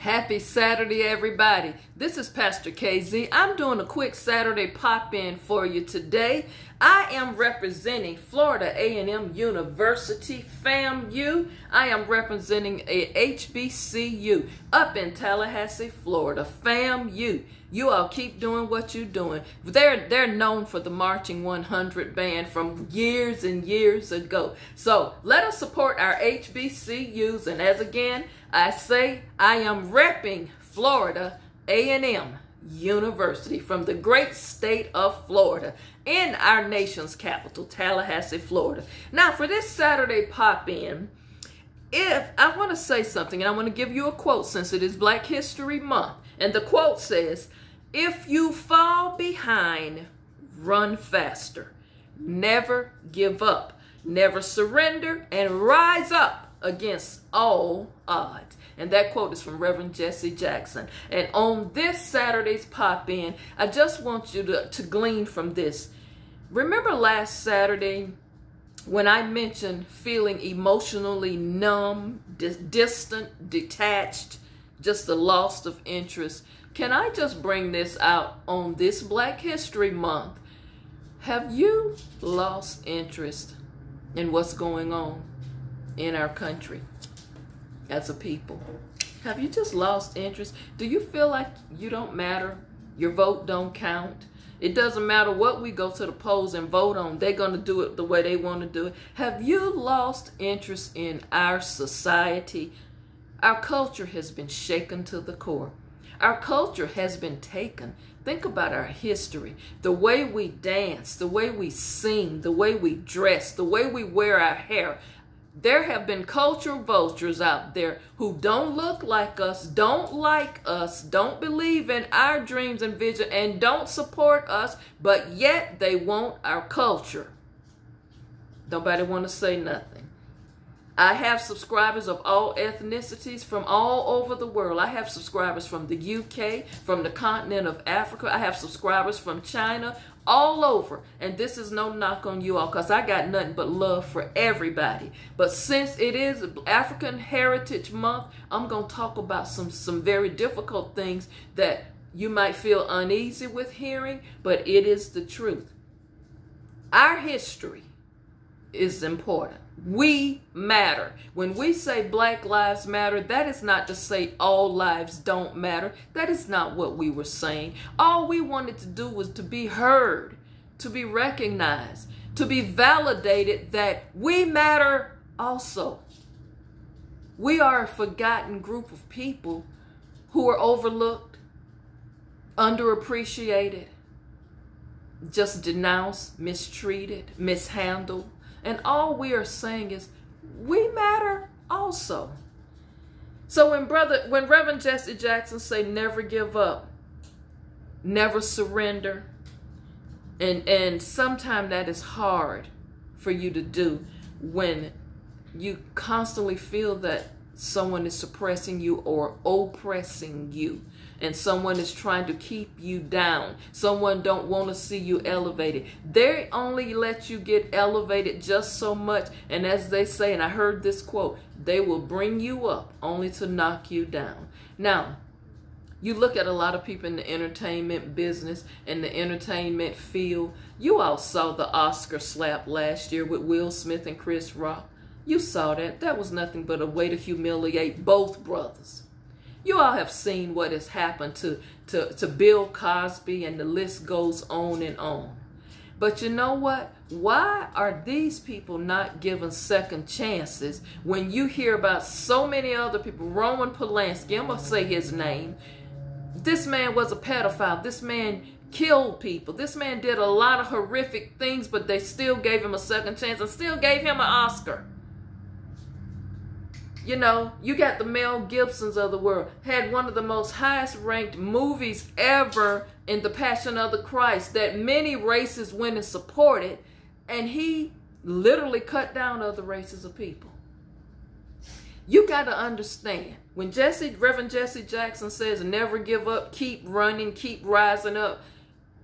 Happy Saturday, everybody. This is Pastor KZ. I'm doing a quick Saturday pop-in for you today. I am representing Florida A&M University, FAMU. I am representing a HBCU up in Tallahassee, Florida, FAMU. You You all keep doing what you're doing. They're they're known for the Marching 100 band from years and years ago. So let us support our HBCUs. And as again, I say I am repping Florida A&M University from the great state of Florida in our nation's capital, Tallahassee, Florida. Now, for this Saturday pop in, if I want to say something, and I want to give you a quote since it is Black History Month, and the quote says, If you fall behind, run faster. Never give up. Never surrender and rise up against all odds. And that quote is from Reverend Jesse Jackson. And on this Saturday's pop in, I just want you to, to glean from this. Remember last Saturday when I mentioned feeling emotionally numb, dis distant, detached, just the loss of interest? Can I just bring this out on this Black History Month? Have you lost interest in what's going on? in our country as a people? Have you just lost interest? Do you feel like you don't matter? Your vote don't count? It doesn't matter what we go to the polls and vote on. They're going to do it the way they want to do it. Have you lost interest in our society? Our culture has been shaken to the core. Our culture has been taken. Think about our history, the way we dance, the way we sing, the way we dress, the way we wear our hair, there have been cultural vultures out there who don't look like us, don't like us, don't believe in our dreams and vision, and don't support us, but yet they want our culture. Nobody want to say nothing. I have subscribers of all ethnicities from all over the world. I have subscribers from the UK, from the continent of Africa. I have subscribers from China, all over. And this is no knock on you all because I got nothing but love for everybody. But since it is African Heritage Month, I'm going to talk about some, some very difficult things that you might feel uneasy with hearing, but it is the truth. Our history is important. We matter. When we say Black Lives Matter, that is not to say all lives don't matter. That is not what we were saying. All we wanted to do was to be heard, to be recognized, to be validated that we matter also. We are a forgotten group of people who are overlooked, underappreciated, just denounced, mistreated, mishandled, and all we are saying is we matter also. So when brother when Reverend Jesse Jackson say never give up, never surrender, and and sometimes that is hard for you to do when you constantly feel that someone is suppressing you or oppressing you. And someone is trying to keep you down. Someone don't want to see you elevated. They only let you get elevated just so much. And as they say and i heard this quote they will bring you up only to knock you down. Now you look at a lot of people in the entertainment business and the entertainment field. You all saw the oscar slap last year with will smith and chris rock you saw that. That was nothing but a way to humiliate both brothers. You all have seen what has happened to, to, to Bill Cosby, and the list goes on and on. But you know what? Why are these people not given second chances when you hear about so many other people? Roman Polanski, I'm going to say his name. This man was a pedophile. This man killed people. This man did a lot of horrific things, but they still gave him a second chance and still gave him an Oscar. You know, you got the Mel Gibsons of the world, had one of the most highest ranked movies ever in The Passion of the Christ that many races went and supported, and he literally cut down other races of people. You got to understand when Jesse, Reverend Jesse Jackson says, never give up, keep running, keep rising up.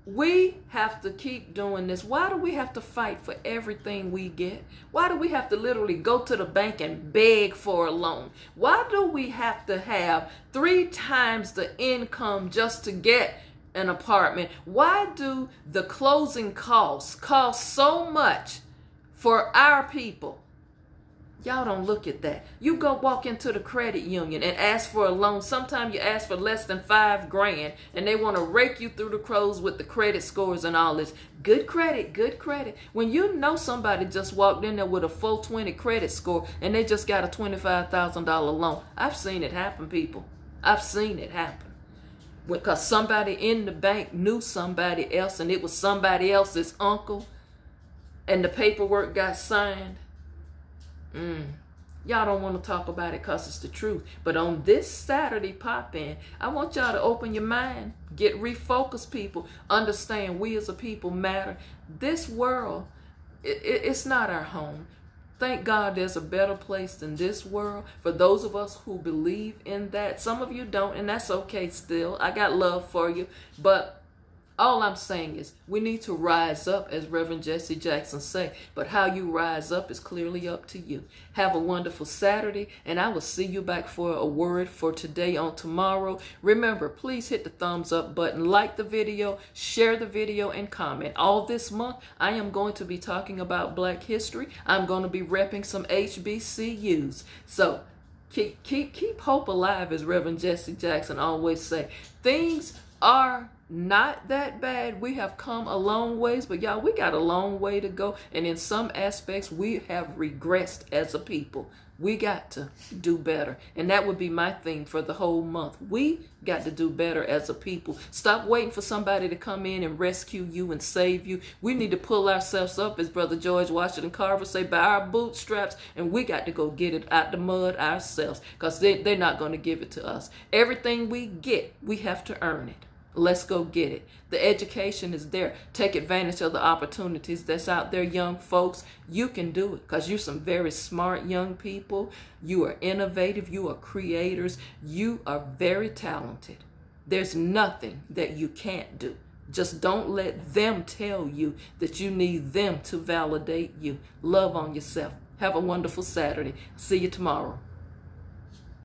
We have to keep doing this. Why do we have to fight for everything we get? Why do we have to literally go to the bank and beg for a loan? Why do we have to have three times the income just to get an apartment? Why do the closing costs cost so much for our people? Y'all don't look at that. You go walk into the credit union and ask for a loan. Sometimes you ask for less than five grand and they want to rake you through the crows with the credit scores and all this. Good credit, good credit. When you know somebody just walked in there with a 420 credit score and they just got a $25,000 loan. I've seen it happen, people. I've seen it happen. Because somebody in the bank knew somebody else and it was somebody else's uncle and the paperwork got signed Mm. Y'all don't want to talk about it because it's the truth. But on this Saturday pop in, I want y'all to open your mind, get refocused, people. Understand we as a people matter. This world, it, it, it's not our home. Thank God there's a better place than this world for those of us who believe in that. Some of you don't, and that's okay still. I got love for you. But all I'm saying is we need to rise up, as Reverend Jesse Jackson say. But how you rise up is clearly up to you. Have a wonderful Saturday, and I will see you back for a word for today on tomorrow. Remember, please hit the thumbs up button, like the video, share the video, and comment. All this month, I am going to be talking about Black history. I'm going to be repping some HBCUs. So keep keep keep hope alive, as Reverend Jesse Jackson always say. Things are not that bad. We have come a long ways, but y'all, we got a long way to go. And in some aspects, we have regressed as a people. We got to do better. And that would be my thing for the whole month. We got to do better as a people. Stop waiting for somebody to come in and rescue you and save you. We need to pull ourselves up, as Brother George Washington Carver say, by our bootstraps. And we got to go get it out the mud ourselves because they, they're not going to give it to us. Everything we get, we have to earn it. Let's go get it. The education is there. Take advantage of the opportunities that's out there, young folks. You can do it because you're some very smart young people. You are innovative. You are creators. You are very talented. There's nothing that you can't do. Just don't let them tell you that you need them to validate you. Love on yourself. Have a wonderful Saturday. See you tomorrow.